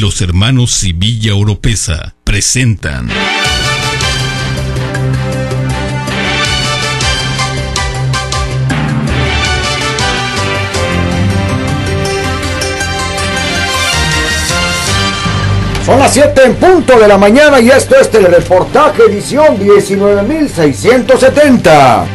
Los hermanos Sivilla Oropesa presentan. Son las 7 en punto de la mañana y esto es el reportaje edición 19670.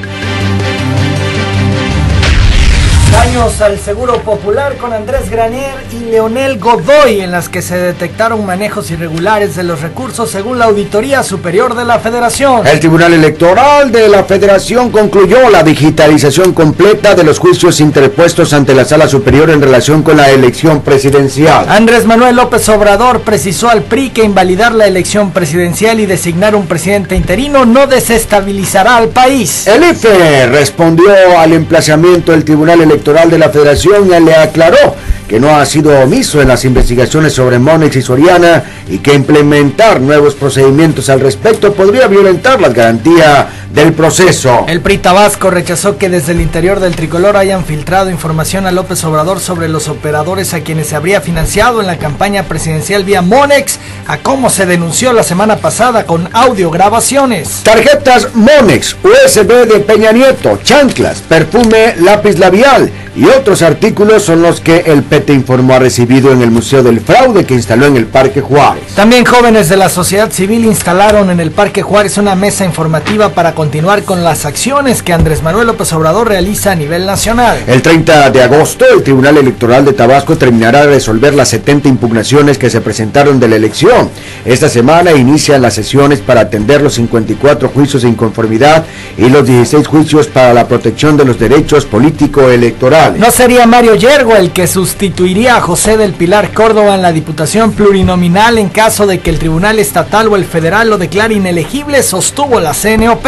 Daños al Seguro Popular con Andrés Granier y Leonel Godoy en las que se detectaron manejos irregulares de los recursos según la Auditoría Superior de la Federación. El Tribunal Electoral de la Federación concluyó la digitalización completa de los juicios interpuestos ante la Sala Superior en relación con la elección presidencial. Andrés Manuel López Obrador precisó al PRI que invalidar la elección presidencial y designar un presidente interino no desestabilizará al país. El IFE respondió al emplazamiento del Tribunal Electoral de la Federación y le aclaró que no ha sido omiso en las investigaciones sobre Monex y Soriana y que implementar nuevos procedimientos al respecto podría violentar las garantías del proceso. El PRI Tabasco rechazó que desde el interior del tricolor hayan filtrado información a López Obrador sobre los operadores a quienes se habría financiado en la campaña presidencial vía Monex, a cómo se denunció la semana pasada con audiograbaciones. Tarjetas Monex, USB de Peña Nieto, chanclas, perfume, lápiz labial y otros artículos son los que el Informó ha recibido en el Museo del Fraude que instaló en el Parque Juárez. También jóvenes de la sociedad civil instalaron en el Parque Juárez una mesa informativa para continuar con las acciones que Andrés Manuel López Obrador realiza a nivel nacional. El 30 de agosto, el Tribunal Electoral de Tabasco terminará de resolver las 70 impugnaciones que se presentaron de la elección. Esta semana inician las sesiones para atender los 54 juicios de inconformidad y los 16 juicios para la protección de los derechos político-electorales. No sería Mario Yergo el que sustituiría a José del Pilar Córdoba en la Diputación Plurinominal en caso de que el Tribunal Estatal o el Federal lo declare inelegible, sostuvo la CNOP.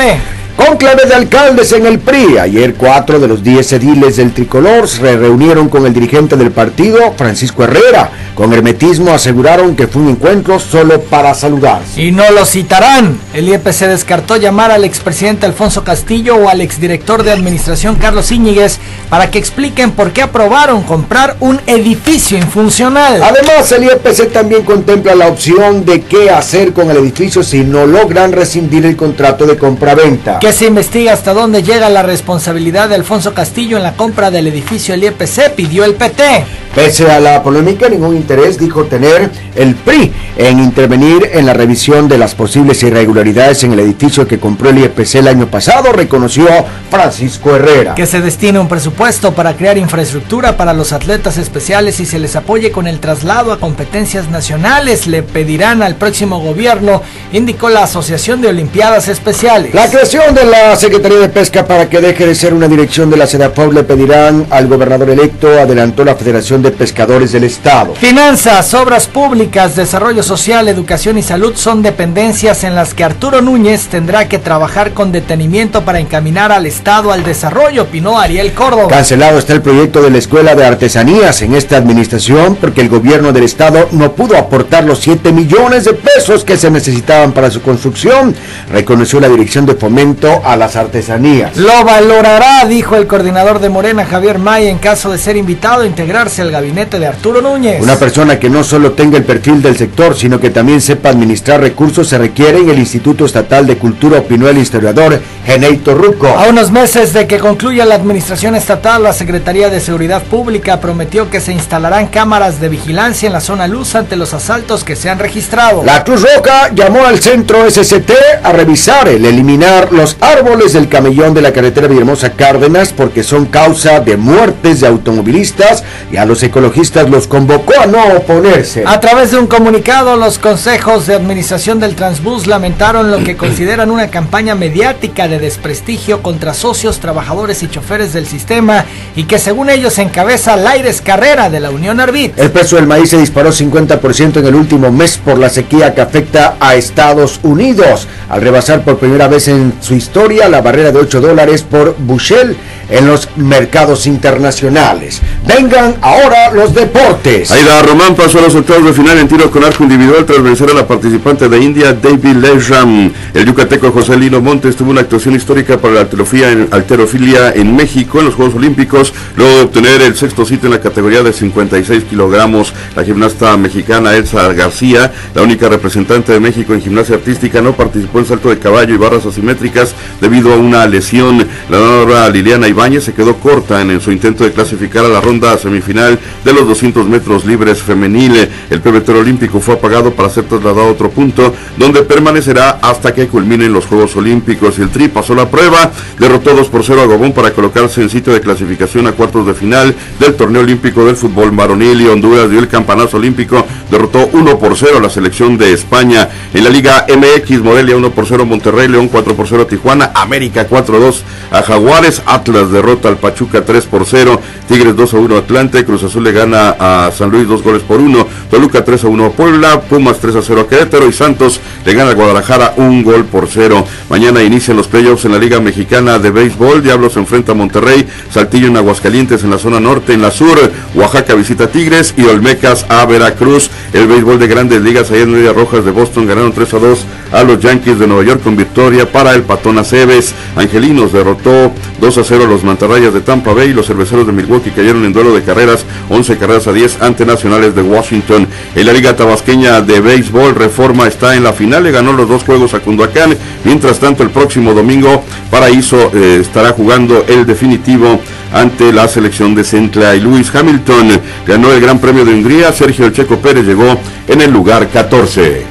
Conclave de alcaldes en el PRI. Ayer cuatro de los diez ediles del tricolor se reunieron con el dirigente del partido, Francisco Herrera. Con hermetismo aseguraron que fue un encuentro solo para saludarse. Y no lo citarán. El IEPC descartó llamar al expresidente Alfonso Castillo o al exdirector de administración Carlos Íñiguez para que expliquen por qué aprobaron comprar un edificio infuncional. Además, el IEPC también contempla la opción de qué hacer con el edificio si no logran rescindir el contrato de compraventa que se investiga hasta dónde llega la responsabilidad de Alfonso Castillo en la compra del edificio del IEPC, pidió el PT. Pese a la polémica, ningún interés dijo tener el PRI en intervenir en la revisión de las posibles irregularidades en el edificio que compró el IEPC el año pasado, reconoció Francisco Herrera. Que se destine un presupuesto para crear infraestructura para los atletas especiales y se les apoye con el traslado a competencias nacionales, le pedirán al próximo gobierno, indicó la Asociación de Olimpiadas Especiales. La creación de la Secretaría de Pesca para que deje de ser una dirección de la SEDAFOB le pedirán al gobernador electo, adelantó la Federación de Pescadores del Estado. Finanzas, obras públicas, desarrollo social, educación y salud son dependencias en las que Arturo Núñez tendrá que trabajar con detenimiento para encaminar al Estado al desarrollo, opinó Ariel Córdoba. Cancelado está el proyecto de la Escuela de Artesanías en esta administración porque el gobierno del Estado no pudo aportar los 7 millones de pesos que se necesitaban para su construcción, reconoció la Dirección de Fomento a las Artesanías. Lo valorará, dijo el coordinador de Morena, Javier May, en caso de ser invitado a integrarse al gabinete de Arturo Núñez. Una persona que no solo tenga el perfil del sector, sino que también sepa administrar recursos se requiere en el Instituto Estatal de Cultura, opinó el historiador Geneito Ruco. A unos meses de que concluya la administración estatal, la Secretaría de Seguridad Pública prometió que se instalarán cámaras de vigilancia en la zona luz ante los asaltos que se han registrado. La Cruz Roja llamó al centro SCT a revisar el eliminar los árboles del camellón de la carretera Villahermosa Cárdenas porque son causa de muertes de automovilistas y a los ecologistas los convocó a no oponerse. A través de un comunicado, los consejos de administración del Transbús lamentaron lo que consideran una campaña mediática de desprestigio contra socios, trabajadores y choferes del sistema y que según ellos encabeza Laires Carrera de la Unión Arbit. El precio del maíz se disparó 50% en el último mes por la sequía que afecta a Estados Unidos, al rebasar por primera vez en su historia la barrera de 8 dólares por Bushel en los mercados internacionales. Vengan ahora ahora los deportes. Aida Román pasó a los octavos de final en tiro con arco individual tras vencer a la participante de India, David Lesham. El yucateco José Lino Montes tuvo una actuación histórica para la alterofilia en, México en los Juegos Olímpicos, luego de obtener el sexto sitio en la categoría de 56 kilogramos. La gimnasta mexicana Elsa García, la única representante de México en gimnasia artística, no participó en salto de caballo y barras asimétricas debido a una lesión. La ganadora Liliana Ibáñez se quedó corta en, su intento de clasificar a la ronda semifinal de los 200 metros libres femenil. El pebetero olímpico fue apagado para ser trasladado a otro punto donde permanecerá hasta que culminen los Juegos Olímpicos. El Tri pasó la prueba, derrotó 2 por 0 a Gabón para colocarse en sitio de clasificación a cuartos de final del torneo olímpico del fútbol varonil y Honduras dio el campanazo olímpico, derrotó 1 por 0 a la selección de España. En la Liga MX, Morelia 1 por 0 Monterrey, León 4 por 0 Tijuana, América 4-2 a Jaguares, Atlas derrota al Pachuca 3 por 0, Tigres 2 a 1 Atlante, Cruz Azul le gana a San Luis 2 goles por 1, Toluca 3 a 1 a Puebla, Pumas 3 a 0 a Querétaro y Santos le gana a Guadalajara un gol por 0. Mañana inician los playoffs en la Liga Mexicana de Béisbol, Diablos enfrenta a Monterrey, Saltillo en Aguascalientes en la zona norte, en la sur, Oaxaca visita Tigres y Olmecas a Veracruz. El béisbol de grandes ligas allá en Medias Rojas de Boston ganaron 3 a 2 a los Yankees de Nueva York con victoria para el Patón Aceves. Angelinos derrotó 2 a 0 a los Mantarrayas de Tampa Bay. Los cerveceros de Milwaukee cayeron en duelo de carreras 11 carreras a 10 ante Nacionales de Washington. En la Liga Tabasqueña de Béisbol, Reforma está en la final. Le ganó los dos juegos a Cunduacán. Mientras tanto, el próximo domingo, Paraíso eh, estará jugando el definitivo ante la selección de Centla y Luis Hamilton ganó el Gran Premio de Hungría. Sergio El Checo Pérez llegó en el lugar 14.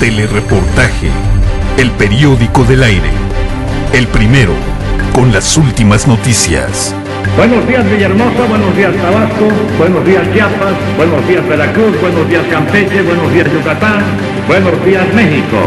Telereportaje. El periódico del aire. El primero, con las últimas noticias. Buenos días Villahermosa, buenos días Tabasco, buenos días Chiapas, buenos días Veracruz, buenos días Campeche, buenos días Yucatán, buenos días México.